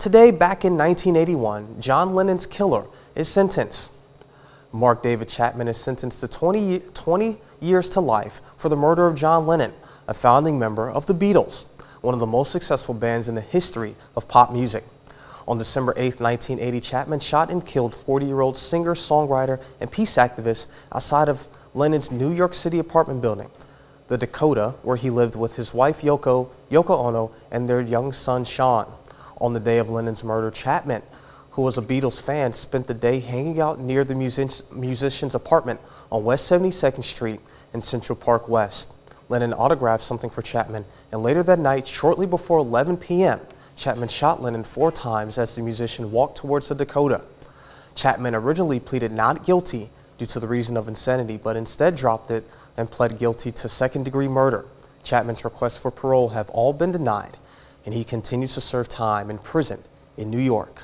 Today, back in 1981, John Lennon's killer is sentenced. Mark David Chapman is sentenced to 20, 20 years to life for the murder of John Lennon, a founding member of the Beatles, one of the most successful bands in the history of pop music. On December 8, 1980, Chapman shot and killed 40-year-old singer, songwriter, and peace activist outside of Lennon's New York City apartment building, the Dakota, where he lived with his wife Yoko, Yoko Ono and their young son Sean. On the day of Lennon's murder, Chapman, who was a Beatles fan, spent the day hanging out near the musician's apartment on West 72nd Street in Central Park West. Lennon autographed something for Chapman, and later that night, shortly before 11 p.m., Chapman shot Lennon four times as the musician walked towards the Dakota. Chapman originally pleaded not guilty due to the reason of insanity, but instead dropped it and pled guilty to second-degree murder. Chapman's requests for parole have all been denied, and he continues to serve time in prison in New York.